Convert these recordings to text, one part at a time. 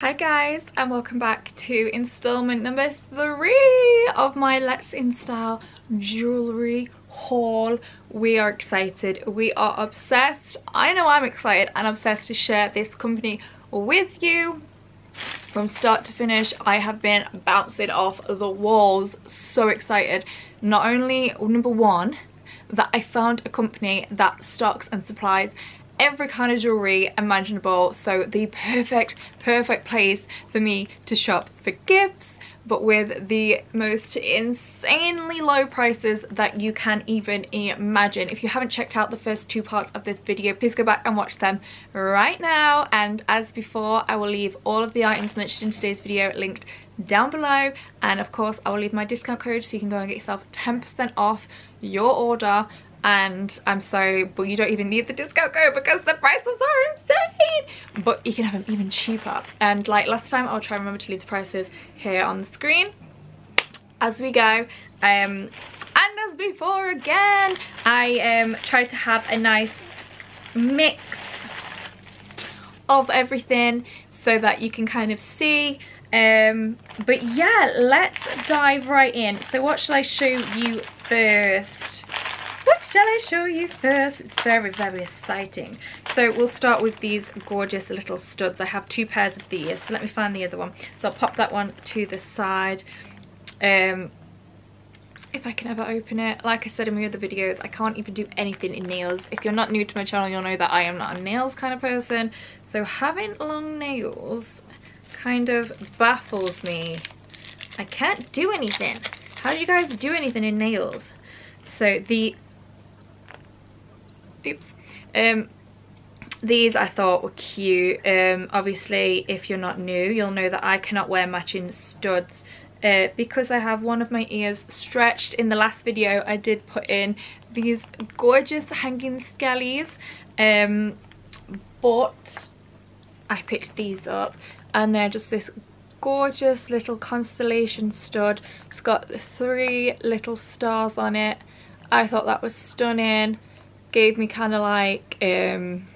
Hi guys and welcome back to installment number three of my Let's InStyle jewellery haul. We are excited, we are obsessed. I know I'm excited and obsessed to share this company with you. From start to finish, I have been bouncing off the walls, so excited. Not only, number one, that I found a company that stocks and supplies every kind of jewelry imaginable so the perfect perfect place for me to shop for gifts but with the most insanely low prices that you can even imagine. If you haven't checked out the first two parts of this video, please go back and watch them right now. And as before, I will leave all of the items mentioned in today's video linked down below. And of course, I will leave my discount code so you can go and get yourself 10% off your order and I'm sorry but you don't even need the discount code because the prices are insane. But you can have them even cheaper. And like last time I'll try and remember to leave the prices here on the screen. As we go um and as before again I um tried to have a nice mix of everything so that you can kind of see. Um but yeah let's dive right in. So what shall I show you first shall I show you first? It's very, very exciting. So we'll start with these gorgeous little studs. I have two pairs of these. So let me find the other one. So I'll pop that one to the side. Um, if I can ever open it. Like I said in my other videos, I can't even do anything in nails. If you're not new to my channel, you'll know that I am not a nails kind of person. So having long nails kind of baffles me. I can't do anything. How do you guys do anything in nails? So the oops. Um these I thought were cute. Um obviously if you're not new you'll know that I cannot wear matching studs uh, because I have one of my ears stretched. In the last video I did put in these gorgeous hanging skellies um but I picked these up and they're just this gorgeous little constellation stud. It's got three little stars on it. I thought that was stunning gave me kind of like um,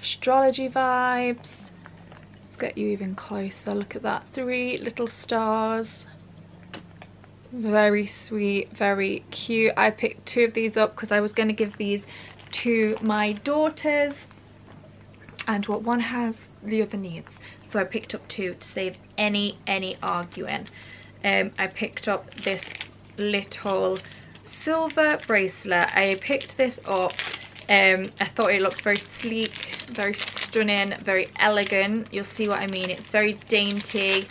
astrology vibes. Let's get you even closer. Look at that. Three little stars. Very sweet, very cute. I picked two of these up because I was going to give these to my daughters. And what one has, the other needs. So I picked up two to save any, any arguing. Um, I picked up this little silver bracelet. I picked this up. Um, I thought it looked very sleek, very stunning, very elegant. You'll see what I mean. It's very dainty.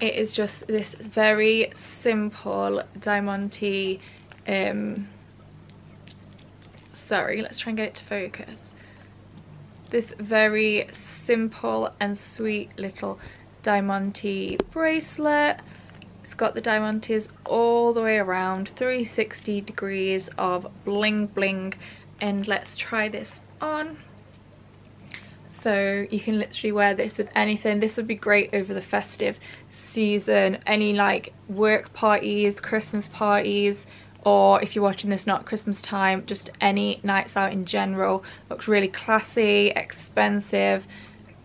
It is just this very simple diamante. Um, sorry, let's try and get it to focus. This very simple and sweet little diamante bracelet It's got the diamantes all the way around 360 degrees of bling bling and let's try this on. So you can literally wear this with anything. This would be great over the festive season. Any like work parties christmas parties or if you're watching this not christmas time just any nights out in general. Looks really classy expensive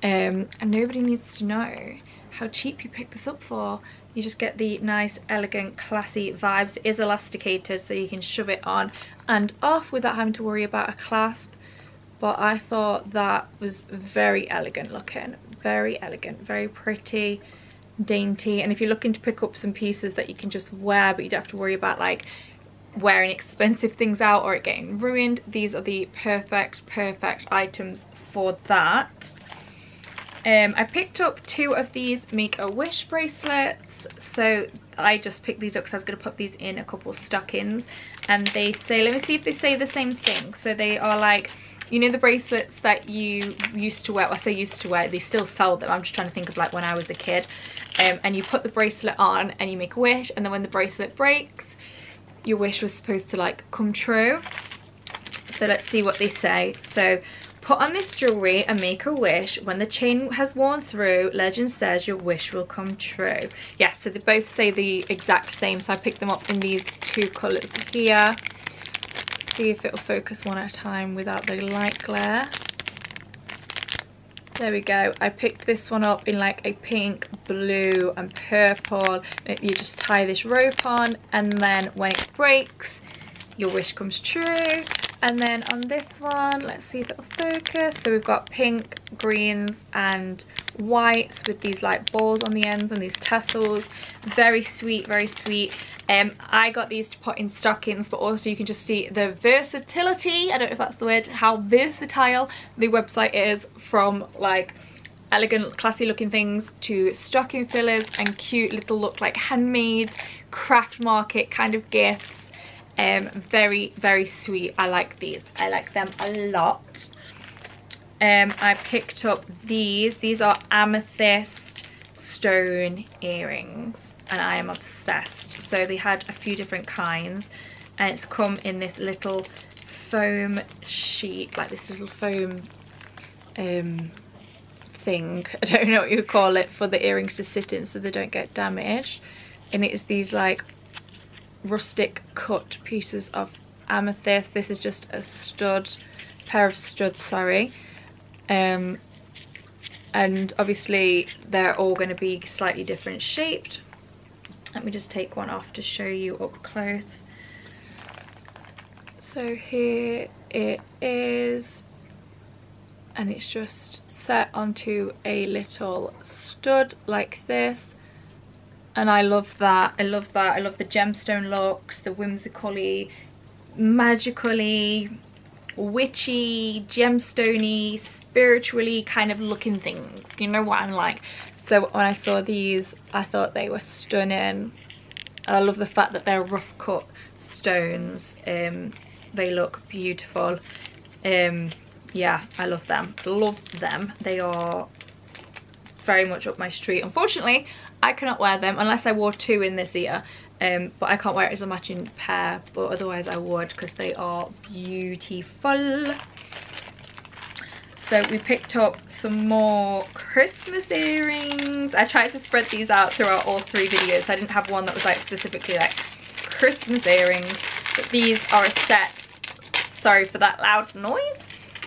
um, and nobody needs to know how cheap you pick this up for. You just get the nice elegant classy vibes. It is elasticated so you can shove it on and off without having to worry about a clasp. But I thought that was very elegant looking very elegant very pretty dainty. And if you're looking to pick up some pieces that you can just wear but you don't have to worry about like wearing expensive things out or it getting ruined these are the perfect perfect items for that um, I picked up two of these Make-A-Wish bracelets. So I just picked these up because I was going to put these in a couple stockings. And they say let me see if they say the same thing. So they are like you know the bracelets that you used to wear well, I say used to wear they still sell them. I'm just trying to think of like when I was a kid. Um, and you put the bracelet on and you make a wish and then when the bracelet breaks your wish was supposed to like come true. So let's see what they say. So Put on this jewellery and make a wish. When the chain has worn through, legend says your wish will come true. Yes, yeah, so they both say the exact same. So I picked them up in these two colours here. see if it'll focus one at a time without the light glare. there we go i picked this one up in like a pink blue and purple you just tie this rope on and then when it breaks your wish comes true and then on this one let's see if it'll focus. So we've got pink greens and whites with these like balls on the ends and these tassels. Very sweet very sweet. Um i got these to put in stockings but also you can just see the versatility. I don't know if that's the word how versatile the website is from like elegant classy looking things to stocking fillers and cute little look like handmade craft market kind of gifts um very very sweet. I like these. I like them a lot. Um i picked up these. These are amethyst stone earrings and i am obsessed. So they had a few different kinds and it's come in this little foam sheet like this little foam um thing. I don't know what you call it for the earrings to sit in so they don't get damaged. And it is these like rustic cut pieces of amethyst. This is just a stud, pair of studs, sorry. Um, and obviously they're all going to be slightly different shaped. Let me just take one off to show you up close. So here it is and it's just set onto a little stud like this and I love that. I love that. I love the gemstone looks, the whimsically, magically, witchy, gemstoney, spiritually kind of looking things. You know what I'm like? So when I saw these, I thought they were stunning. I love the fact that they're rough cut stones. Um, they look beautiful. Um, yeah, I love them. Love them. They are very much up my street. Unfortunately, I cannot wear them unless I wore two in this ear. Um, but I can't wear it as a matching pair, but otherwise I would because they are beautiful. So we picked up some more Christmas earrings. I tried to spread these out throughout all three videos. I didn't have one that was like specifically like Christmas earrings. But these are a set, sorry for that loud noise,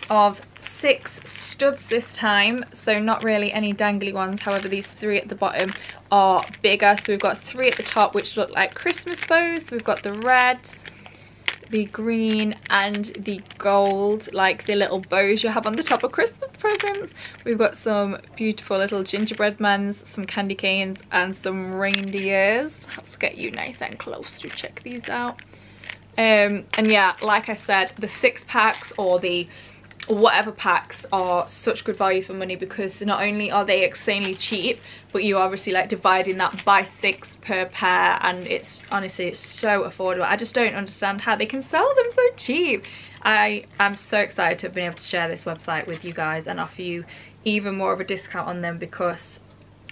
of six studs this time so not really any dangly ones. However these three at the bottom are bigger. So we've got three at the top which look like christmas bows. So we've got the red the green and the gold like the little bows you have on the top of christmas presents. We've got some beautiful little gingerbread mans some candy canes and some reindeers. Let's get you nice and close to check these out. Um and yeah like i said the six packs or the whatever packs are such good value for money because not only are they insanely cheap but you obviously like dividing that by six per pair and it's honestly it's so affordable. I just don't understand how they can sell them so cheap. I am so excited to have been able to share this website with you guys and offer you even more of a discount on them because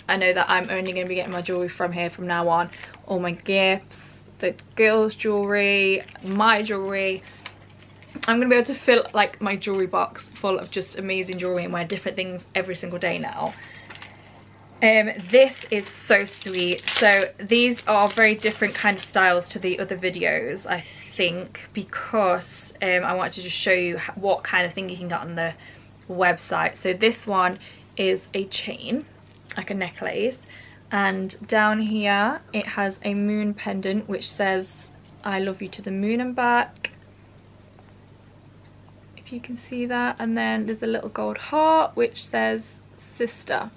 i know that i'm only going to be getting my jewelry from here from now on. All my gifts the girls jewelry my jewelry I'm to be able to fill like my jewellery box full of just amazing jewellery and wear different things every single day now. Um, this is so sweet. So these are very different kind of styles to the other videos, I think, because um, I wanted to just show you what kind of thing you can get on the website. So this one is a chain, like a necklace, and down here it has a moon pendant which says I love you to the moon and back you can see that. And then there's a little gold heart which says sister.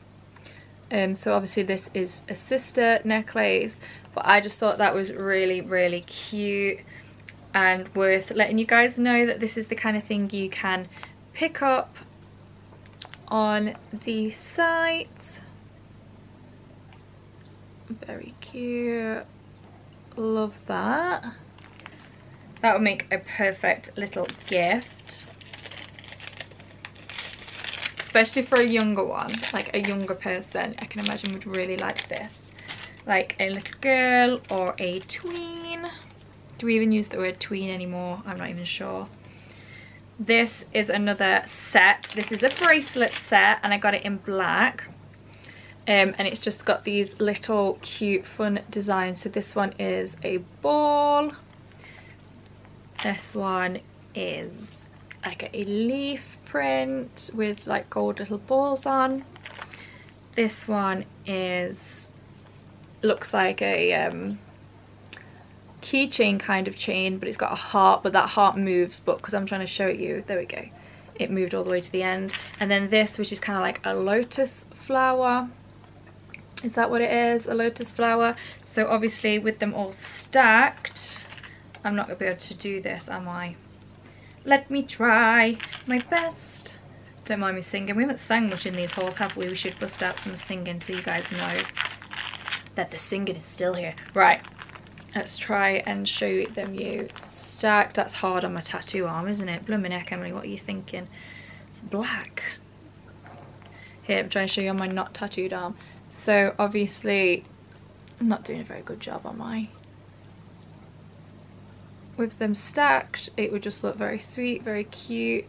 Um, so obviously this is a sister necklace but I just thought that was really really cute and worth letting you guys know that this is the kind of thing you can pick up on the site. Very cute. Love that. That would make a perfect little gift especially for a younger one like a younger person i can imagine would really like this. Like a little girl or a tween. Do we even use the word tween anymore? I'm not even sure. This is another set. This is a bracelet set and i got it in black. Um, and it's just got these little cute fun designs. So this one is a ball. This one is like a leaf print with like gold little balls on. This one is, looks like a um, keychain kind of chain, but it's got a heart, but that heart moves, but because I'm trying to show it you, there we go. It moved all the way to the end. And then this, which is kind of like a lotus flower. Is that what it is? A lotus flower. So obviously with them all stacked, I'm not going to be able to do this, am I? Let me try my best. Don't mind me singing. We haven't sang much in these hauls, have we? We should bust out some singing so you guys know that the singing is still here. Right, let's try and show them you stacked. That's hard on my tattoo arm, isn't it? Blooming neck, Emily, what are you thinking? It's black. Here, I'm trying to show you on my not tattooed arm. So obviously, I'm not doing a very good job on my with them stacked it would just look very sweet very cute.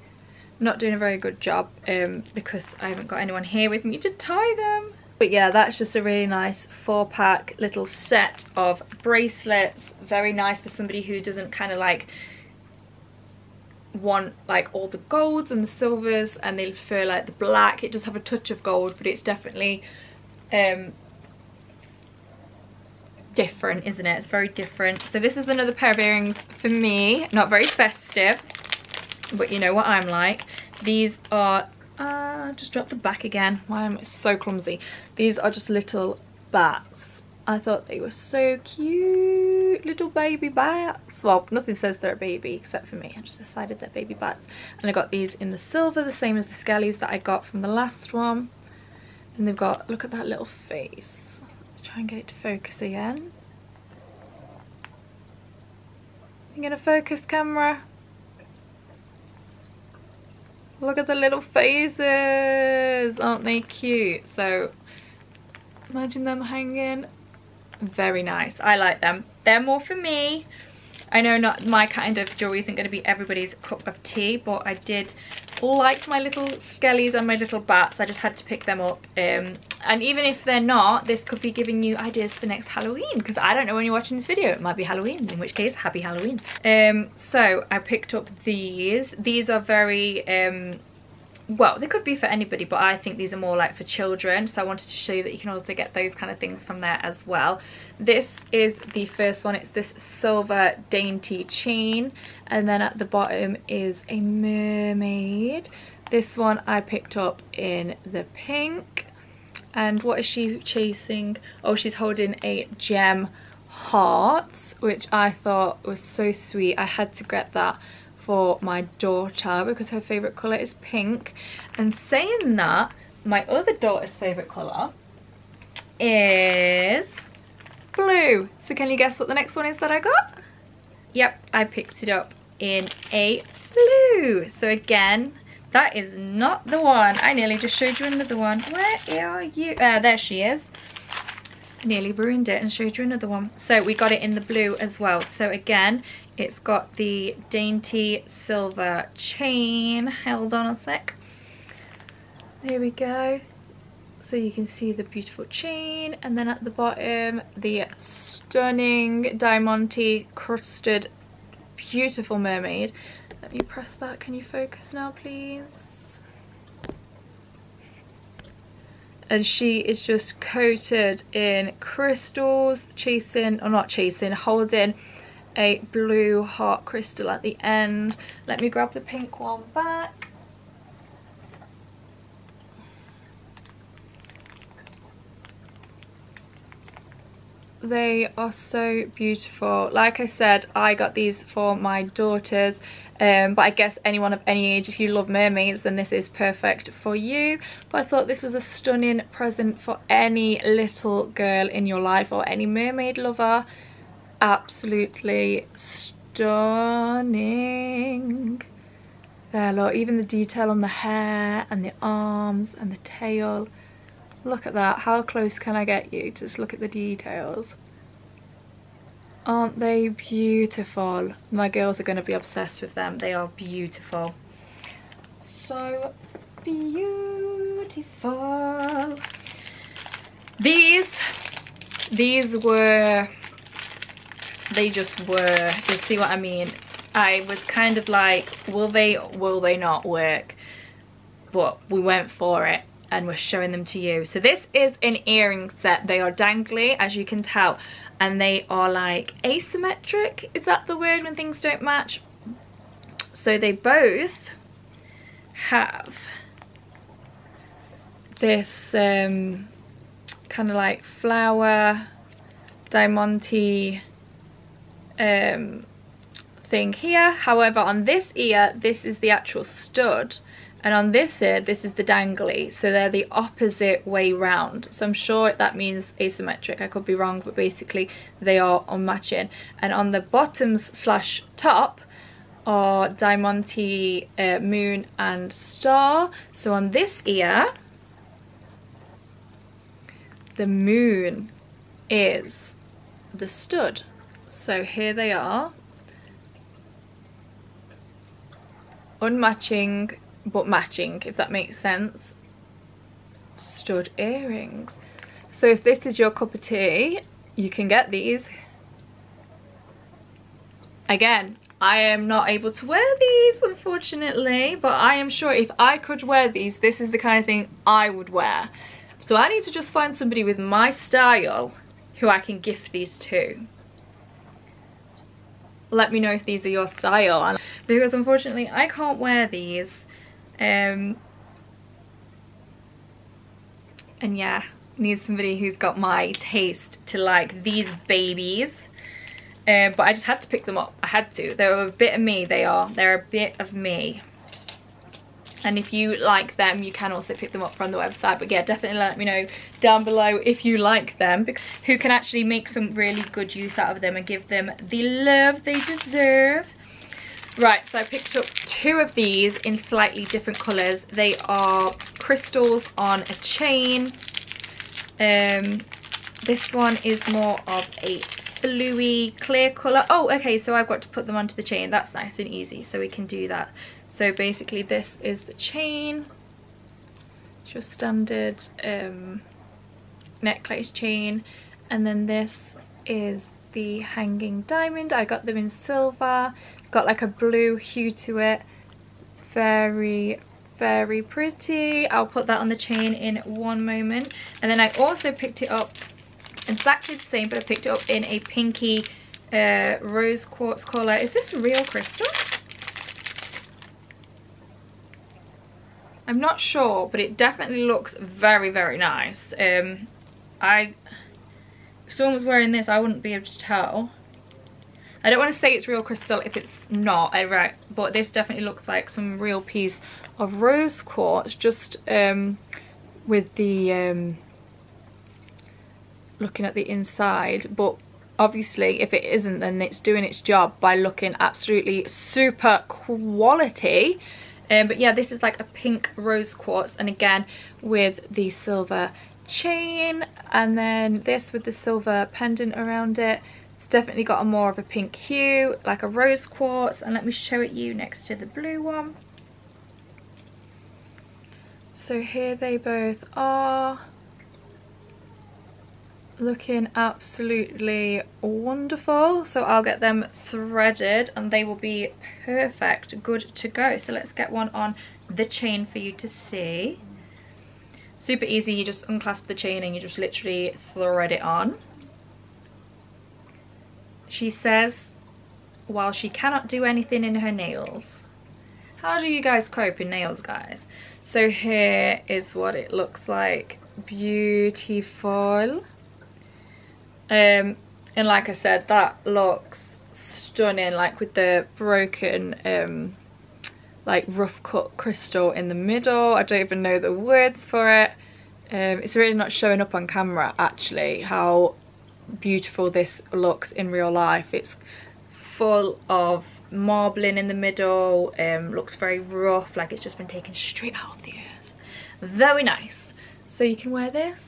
Not doing a very good job um, because I haven't got anyone here with me to tie them. But yeah that's just a really nice four pack little set of bracelets. Very nice for somebody who doesn't kind of like want like all the golds and the silvers and they prefer like the black. It does have a touch of gold but it's definitely um different, isn't it? It's very different. So this is another pair of earrings for me. Not very festive, but you know what I'm like. These are, uh, just dropped the back again. Why am I so clumsy? These are just little bats. I thought they were so cute. Little baby bats. Well, nothing says they're a baby except for me. I just decided they're baby bats. And I got these in the silver, the same as the skellies that I got from the last one. And they've got, look at that little face try and get it to focus again. You gonna focus camera? Look at the little faces, aren't they cute? So imagine them hanging. Very nice, I like them. They're more for me. I know not my kind of jewelry isn't going to be everybody's cup of tea, but I did like my little skellies and my little bats. I just had to pick them up. Um, and even if they're not, this could be giving you ideas for next Halloween because I don't know when you're watching this video. It might be Halloween, in which case, happy Halloween. Um, so I picked up these. These are very um, well they could be for anybody but I think these are more like for children. So I wanted to show you that you can also get those kind of things from there as well. This is the first one. It's this silver dainty chain. And then at the bottom is a mermaid. This one I picked up in the pink. And what is she chasing? Oh she's holding a gem heart which I thought was so sweet. I had to get that for my daughter because her favourite colour is pink. And saying that, my other daughter's favourite colour is blue. So can you guess what the next one is that I got? Yep, I picked it up in a blue. So again, that is not the one. I nearly just showed you another one. Where are you? Uh, there she is. Nearly ruined it and showed you another one. So we got it in the blue as well. So again, it's got the dainty silver chain. Hold on a sec. There we go. So you can see the beautiful chain and then at the bottom the stunning diamante crusted beautiful mermaid. Let me press that. Can you focus now please? And she is just coated in crystals chasing or not chasing holding a blue heart crystal at the end. Let me grab the pink one back. They are so beautiful. Like I said, I got these for my daughters. Um, but I guess anyone of any age, if you love mermaids, then this is perfect for you. But I thought this was a stunning present for any little girl in your life or any mermaid lover absolutely stunning. There, look, even the detail on the hair and the arms and the tail. Look at that. How close can I get you? Just look at the details. Aren't they beautiful? My girls are going to be obsessed with them. They are beautiful. So beautiful. These, these were they just were you see what i mean I was kind of like, will they, will they not work? But we went for it and we're showing them to you. So this is an earring set. They are dangly, as you can tell, and they are like asymmetric. Is that the word when things don't match? So they both have this um, kind of like flower diamante um, thing here. However, on this ear, this is the actual stud. And on this ear, this is the dangly. So they're the opposite way round. So I'm sure that means asymmetric. I could be wrong, but basically they are unmatching. And on the bottoms slash top, are Diamante, uh, Moon and Star. So on this ear, the moon is the stud. So here they are. Unmatching but matching, if that makes sense. Stud earrings. So if this is your cup of tea, you can get these. Again, I am not able to wear these unfortunately but I am sure if I could wear these this is the kind of thing I would wear so I need to just find somebody with my style who I can gift these to let me know if these are your style because unfortunately I can't wear these um, and yeah need somebody who's got my taste to like these babies um, but I just had to pick them up. I had to. They're a bit of me, they are. They're a bit of me. And if you like them, you can also pick them up from the website. But yeah, definitely let me know down below if you like them. Who can actually make some really good use out of them and give them the love they deserve. Right, so I picked up two of these in slightly different colours. They are crystals on a chain. Um, this one is more of a bluey clear colour. Oh, okay, so I've got to put them onto the chain. That's nice and easy, so we can do that. So basically this is the chain. It's your standard um, necklace chain. And then this is the hanging diamond. I got them in silver. It's got like a blue hue to it. Very, very pretty. I'll put that on the chain in one moment. And then I also picked it up exactly the same, but I picked it up in a pinky uh, rose quartz color. Is this real crystal? I'm not sure, but it definitely looks very, very nice. Um, I, if someone was wearing this, I wouldn't be able to tell. I don't want to say it's real crystal if it's not, I right, but this definitely looks like some real piece of rose quartz, just um, with the um, looking at the inside. But obviously if it isn't then it's doing its job by looking absolutely super quality. Um, but yeah this is like a pink rose quartz and again with the silver chain and then this with the silver pendant around it definitely got a more of a pink hue like a rose quartz. And let me show it you next to the blue one. So here they both are. Looking absolutely wonderful. So I'll get them threaded and they will be perfect. Good to go. So let's get one on the chain for you to see. Super easy. You just unclasp the chain and you just literally thread it on she says while she cannot do anything in her nails how do you guys cope in nails guys so here is what it looks like beautiful um, and like I said, that looks stunning, like with the broken, um, like rough cut crystal in the middle. I don't even know the words for it. Um, it's really not showing up on camera actually how beautiful this looks in real life. It's full of marbling in the middle, um, looks very rough, like it's just been taken straight out of the earth. Very nice. So you can wear this.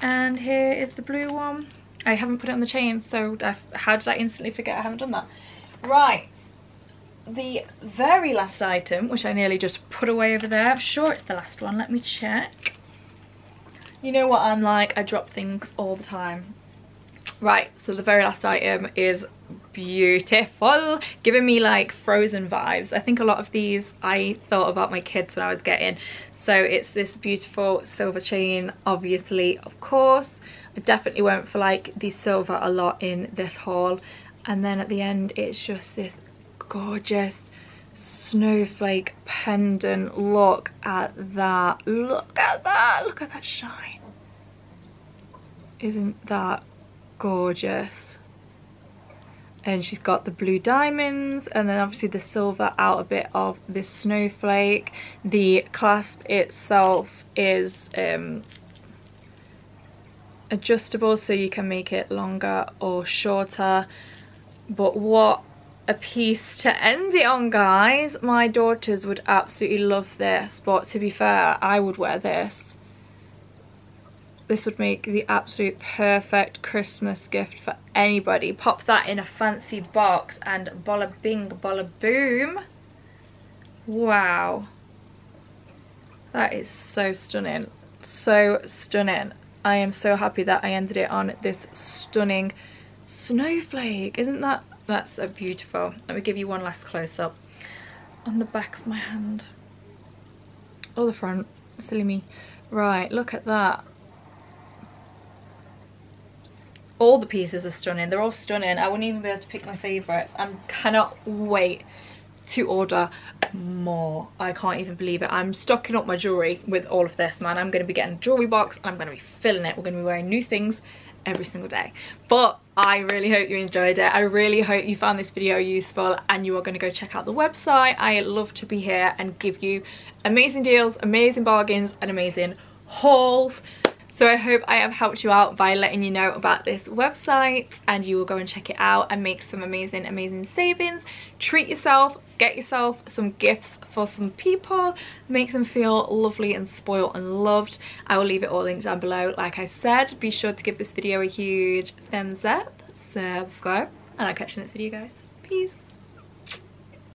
And here is the blue one. I haven't put it on the chain, so I, how did I instantly forget I haven't done that? Right, the very last item, which I nearly just put away over there. I'm sure it's the last one, let me check. You know what I'm like, I drop things all the time. Right, so the very last item is beautiful. Giving me like frozen vibes. I think a lot of these i thought about my kids when i was getting. So it's this beautiful silver chain obviously of course. I definitely went for like the silver a lot in this haul. And then at the end it's just this gorgeous snowflake pendant. Look at that. Look at that. Look at that shine. Isn't that gorgeous. And she's got the blue diamonds and then obviously the silver out a bit of this snowflake. The clasp itself is um, adjustable so you can make it longer or shorter. But what a piece to end it on guys. My daughters would absolutely love this but to be fair I would wear this this would make the absolute perfect Christmas gift for anybody. Pop that in a fancy box and bolla bing, bolla boom. Wow. That is so stunning. So stunning. I am so happy that I ended it on this stunning snowflake. Isn't that, that's so beautiful. Let me give you one last close up on the back of my hand. Or the front, silly me. Right, look at that all the pieces are stunning. They're all stunning. I wouldn't even be able to pick my favorites i cannot wait to order more. I can't even believe it. I'm stocking up my jewelry with all of this man. I'm going to be getting a jewelry box. And i'm going to be filling it. We're going to be wearing new things every single day. But i really hope you enjoyed it. I really hope you found this video useful and you are going to go check out the website. I love to be here and give you amazing deals amazing bargains and amazing hauls so I hope I have helped you out by letting you know about this website and you will go and check it out and make some amazing, amazing savings. Treat yourself, get yourself some gifts for some people, make them feel lovely and spoiled and loved. I will leave it all linked down below. Like I said, be sure to give this video a huge thumbs up, subscribe, and I'll catch you in the next video guys. Peace.